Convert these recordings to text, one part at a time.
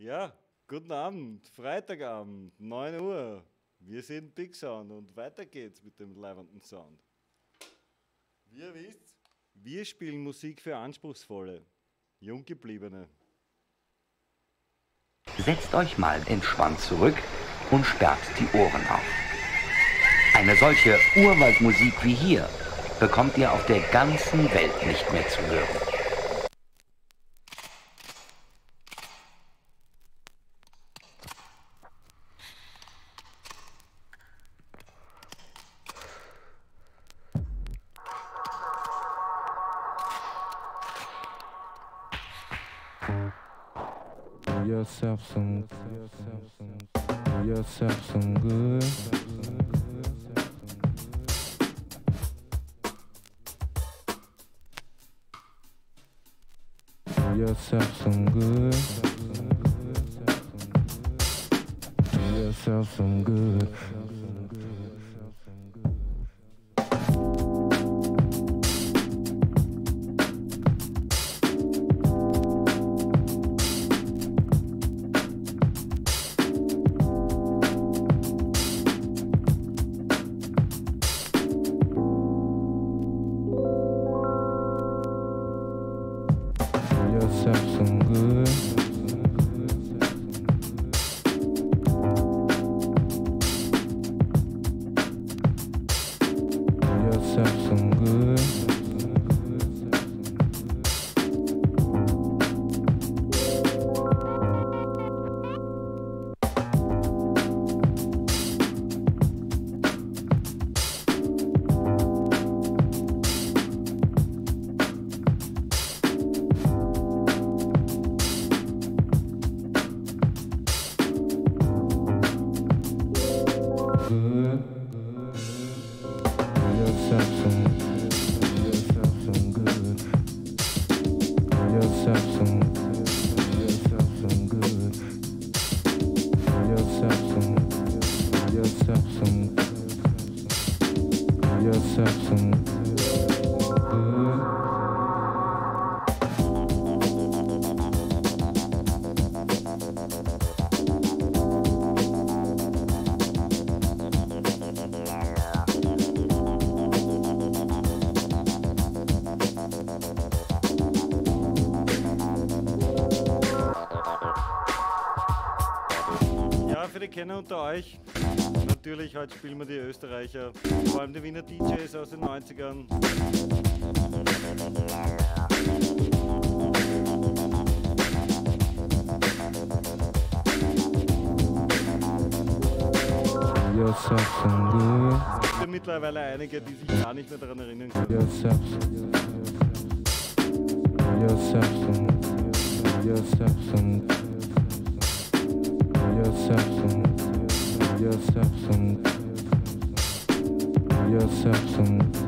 Ja, guten Abend, Freitagabend, 9 Uhr. Wir sind Big Sound und weiter geht's mit dem leibenden Sound. Wie ihr wisst, wir spielen Musik für Anspruchsvolle, Junggebliebene. Setzt euch mal entspannt zurück und sperrt die Ohren auf. Eine solche Urwaldmusik wie hier bekommt ihr auf der ganzen Welt nicht mehr zu hören. Yourself some good. Do yourself some good. Kenner unter euch. Natürlich, heute spielen wir die Österreicher, vor allem die Wiener DJs aus den 90ern. Es gibt mittlerweile einige, die sich gar nicht mehr daran erinnern können. yourself some yourself some.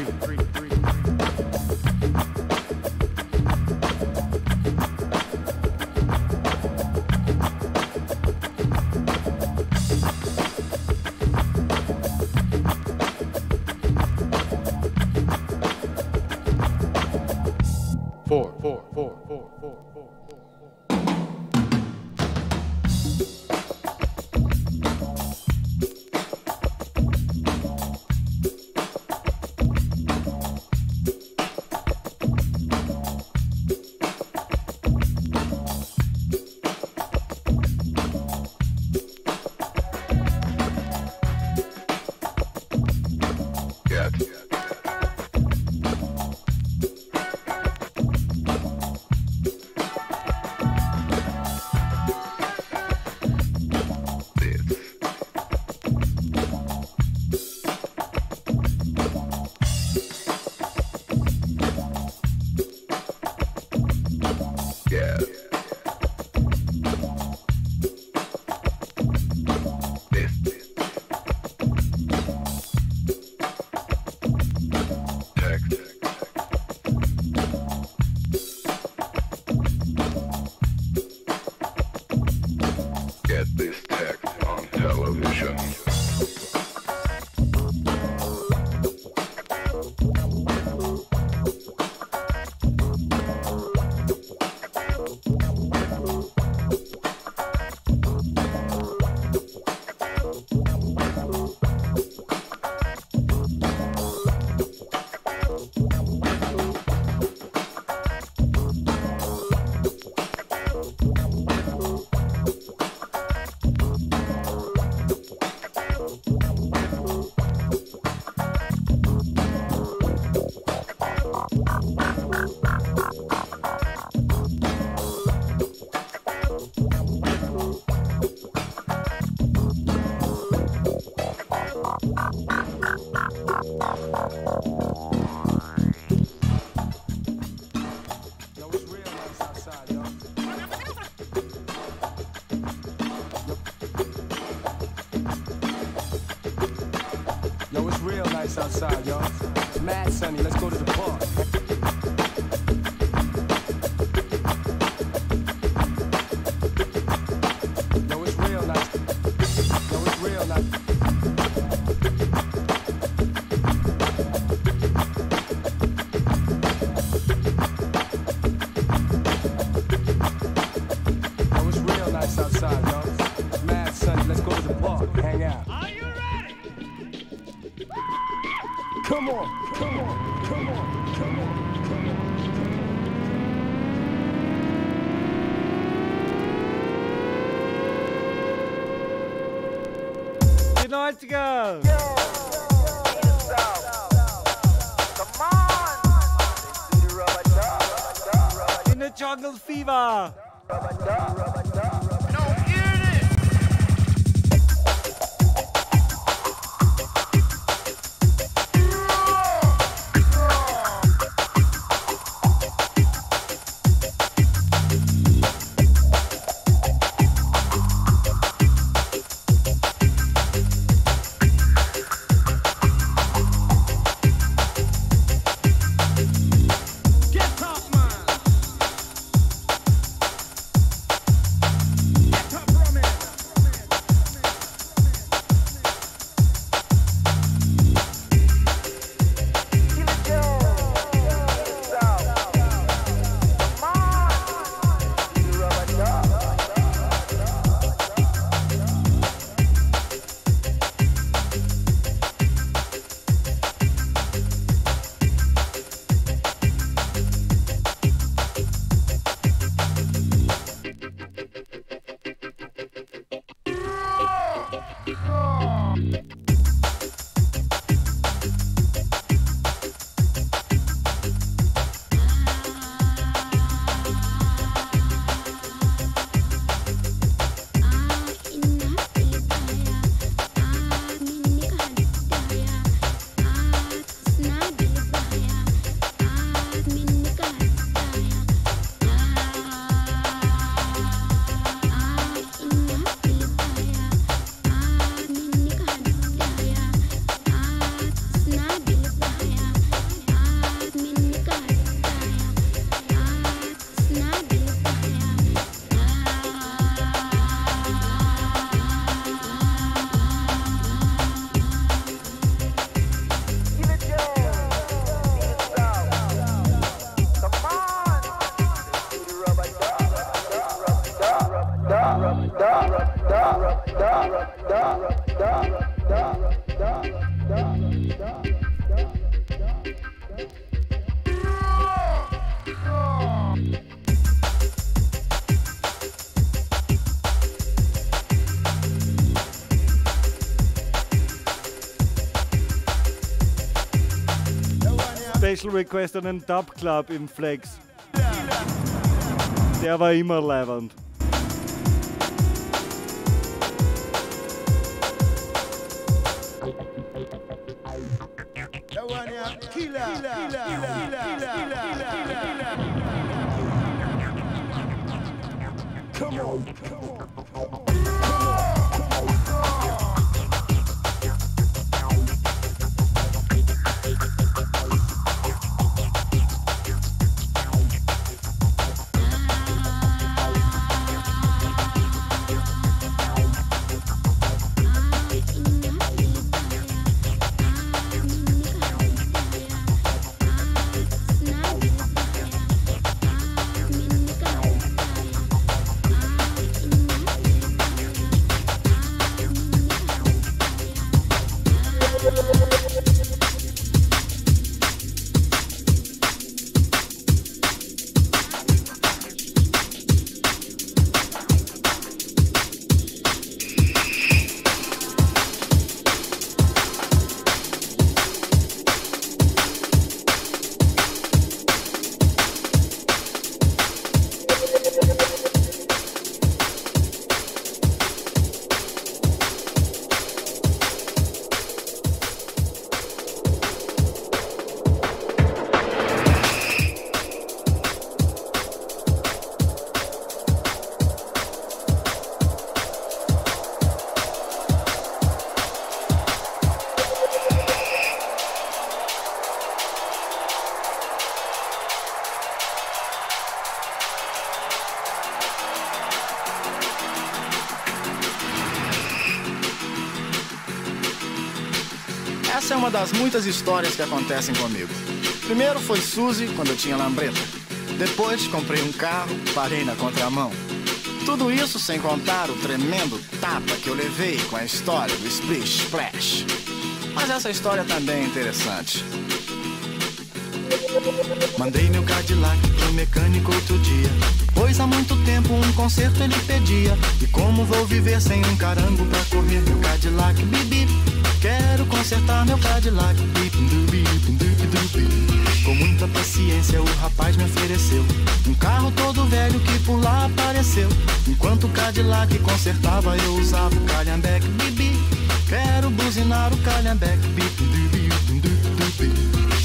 Special Request an den Dub Club im Flex. Der war immer leibend. Essa é uma das muitas histórias que acontecem comigo. Primeiro foi Suzy, quando eu tinha lambreta. Depois comprei um carro, parei na contramão. Tudo isso sem contar o tremendo tapa que eu levei com a história do Splish Splash. Mas essa história também é interessante. Mandei meu Cadillac pro mecânico outro dia. Pois há muito tempo um conserto ele pedia. E como vou viver sem um carango pra correr meu Cadillac? Bibi, quero consertar meu Cadillac. Com muita paciência o rapaz me ofereceu um carro todo velho que por lá apareceu. Enquanto o Cadillac consertava, eu usava o Calhambeck Bibi. Quero buzinar o Calhambeck Bibi.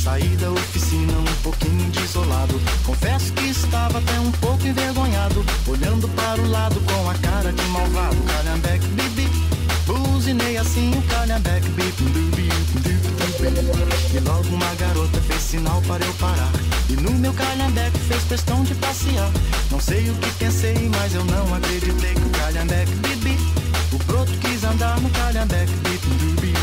Saí da oficina um pouquinho desolado. Confesso que estava até um pouco envergonhado. Olhando para o lado com a cara de malvado. Calhambeck Bibi. Buzinei assim o Calhambeck Bibi. E logo uma garota fez sinal para eu parar. E no meu calhambeque fez questão de passear. Não sei o que pensei, mas eu não acreditei que o calhambeque bibi. O broto quis andar no calhambeque dubi.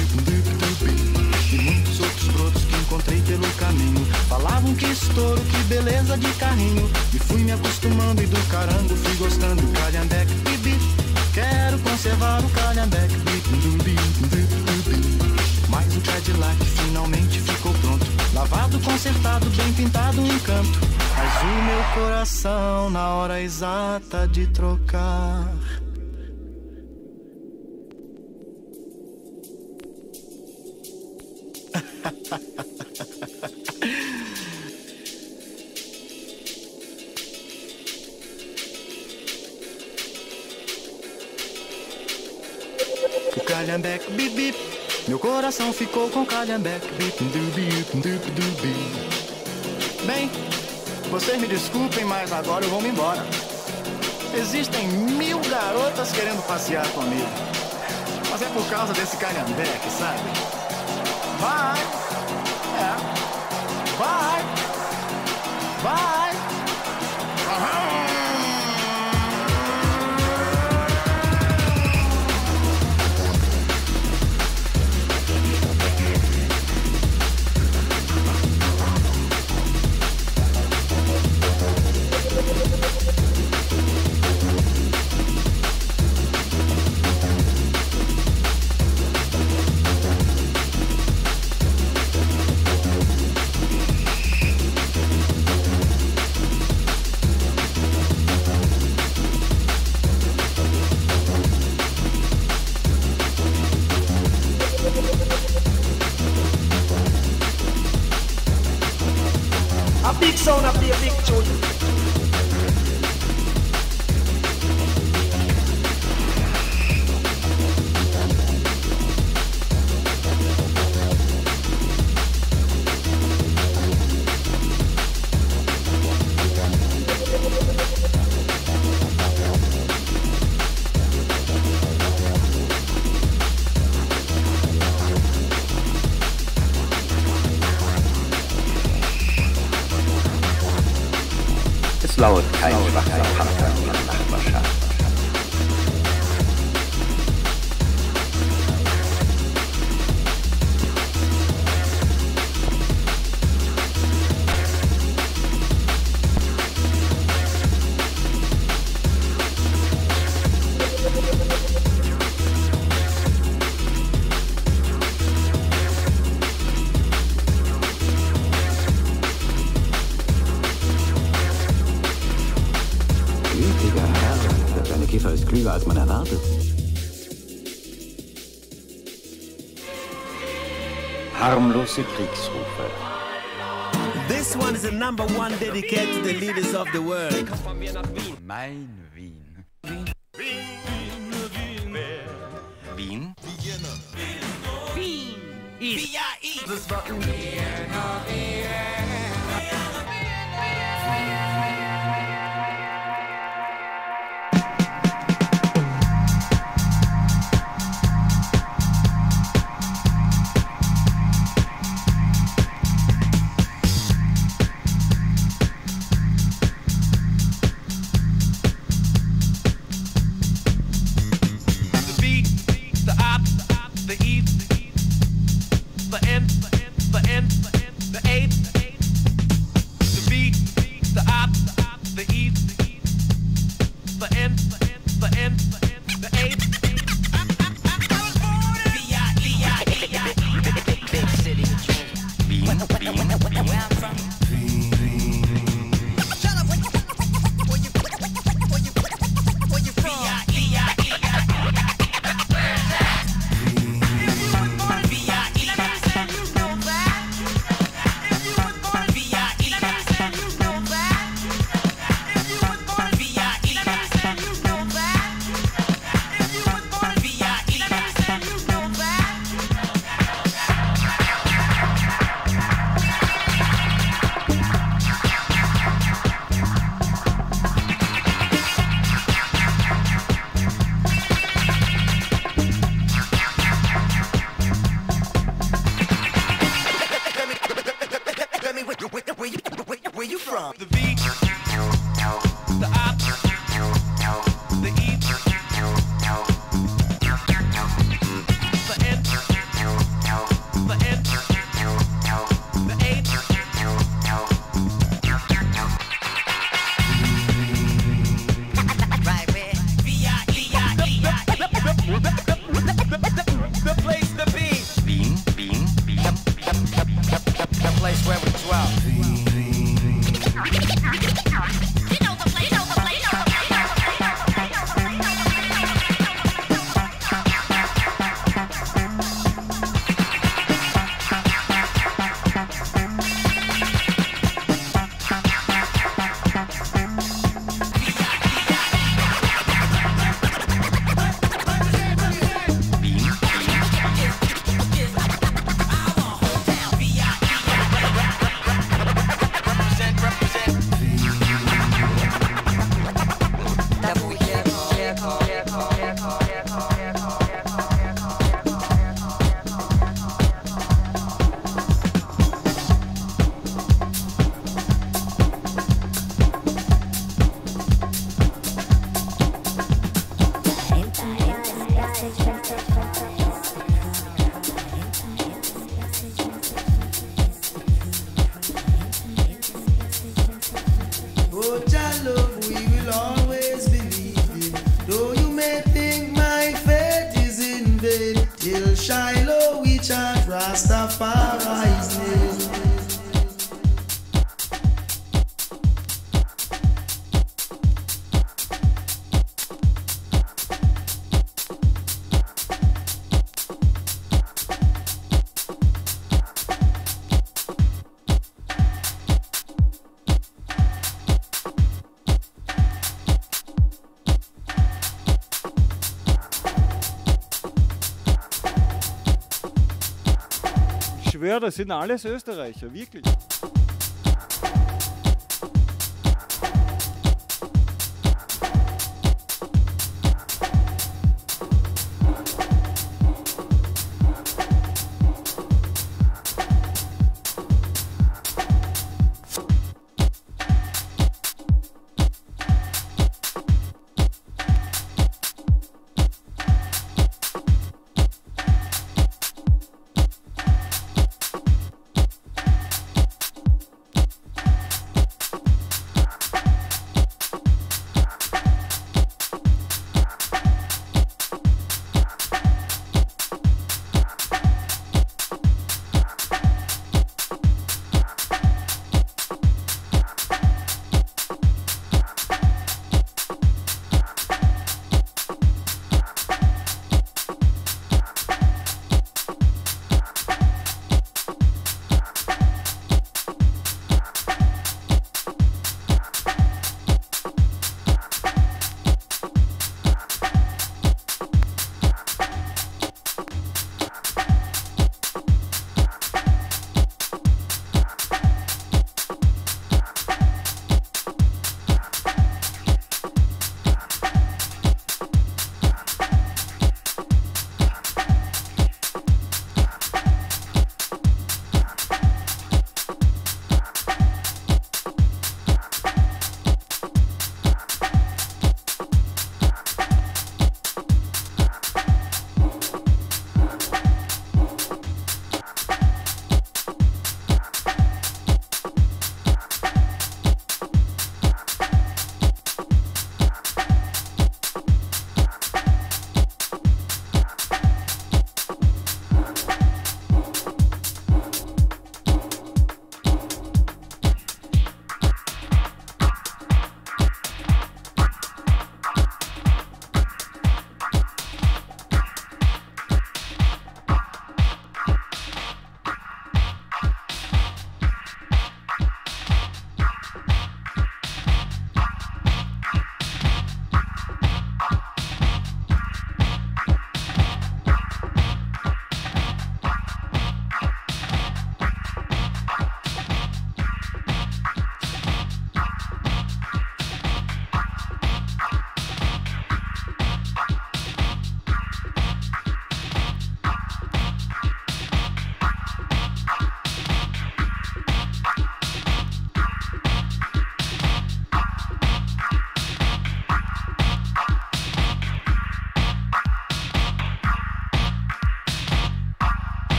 E muitos outros brotos que encontrei pelo caminho. Falavam que estouro, que beleza de carrinho. E fui me acostumando e do carango fui gostando do calhambeque bibi. Quero conservar o calhambeque. Mas o Cadillac finalmente ficou pronto. Lavado, consertado, bem pintado, um encanto. Mas o meu coração, na hora exata de trocar. O calhambeque bip bip Meu coração ficou com calhambeque bip Bem, vocês me desculpem, mas agora eu vou me embora Existem mil garotas querendo passear comigo Mas é por causa desse calhambeque, sabe? Vai! Kiffer ist klüger, als man erwartet. Harmlose Kriegsrufe. This one is a number one dedicated to the leaders of the world. Mein Wien. Wien? the the eat, the end, the end, the eight. Schwöre, das sind alles Österreicher, wirklich.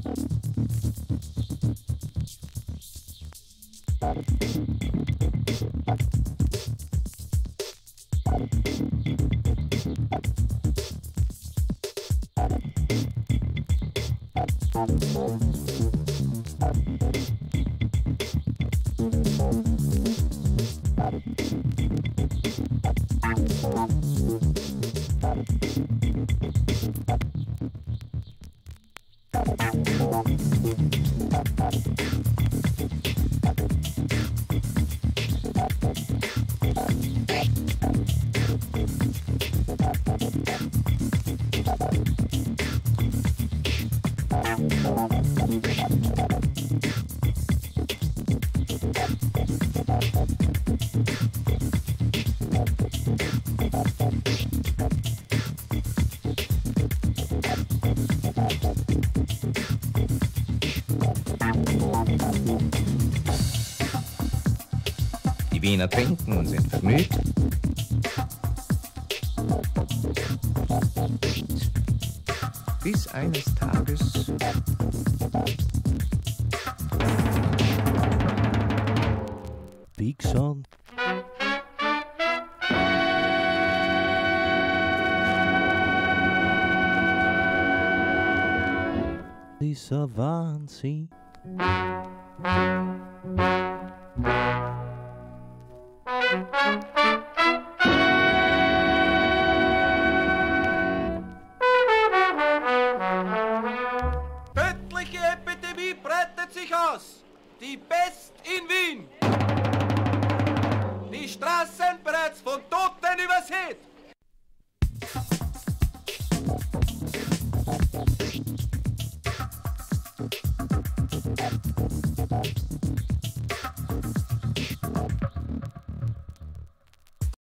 Thank you. Wiener trinken und sind vergnügt. Bis eines Tages Big Son. Dieser Wahnsinn.